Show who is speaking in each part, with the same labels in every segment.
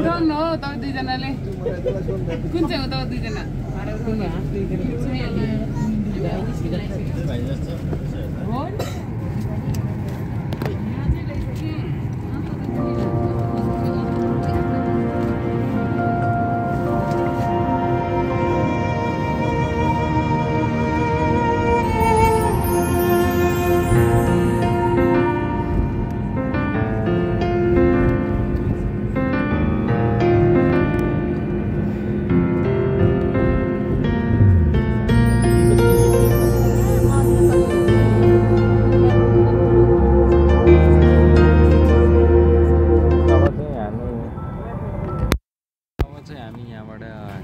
Speaker 1: के हो
Speaker 2: तपाईँ दुईजनाले कुन चाहिँ हो तपाईँ दुईजना हो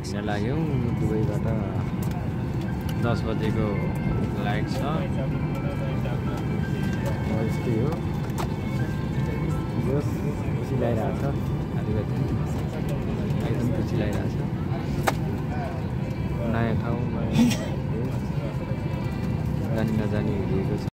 Speaker 3: हिँड्न लाग्यौँ। दुबईबाट दस बजेको फ्लाइट छ। यस्तै हो। खुसी लागिरहेको छ। अलिकति एकदम खुसी लागिरहेको छ। नयाँ ठाउँ नयाँ जानी नजानी हेरिएको छ।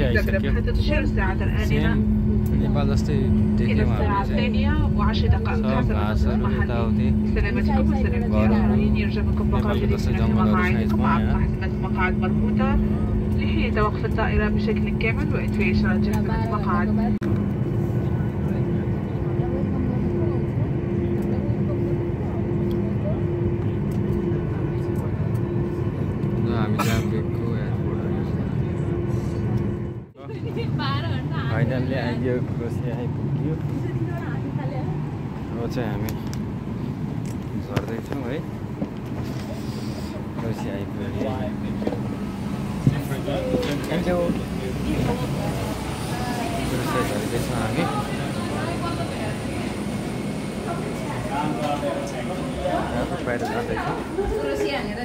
Speaker 3: تاعي
Speaker 4: حتى الساعة الآنية
Speaker 3: من خلصت
Speaker 4: إلى الساعة الثانية وعشر دقائق حسب
Speaker 3: التوقيت
Speaker 4: المحلي سلامتكم وسلامة الآخرين
Speaker 3: يرجوكم
Speaker 4: بقرة
Speaker 3: جديدة في
Speaker 4: مقاعدكم
Speaker 3: عبر
Speaker 4: حزمة مقاعد مربوطة لحين توقف الطائرة بشكل كامل وإطفاء إشارات جهاز المقاعد
Speaker 3: आइयो क्रोसिया आइपुग्यो अब चाहिँ हामी। झर्दैछौँ है क्रोसिया आइपुग्यो झर्दैछौँ हामी बाहिर जाँदैछौँ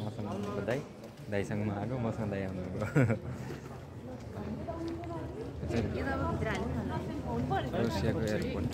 Speaker 3: मसँग म आएको मसँग दाई आउनु रसियाको एयरपोर्ट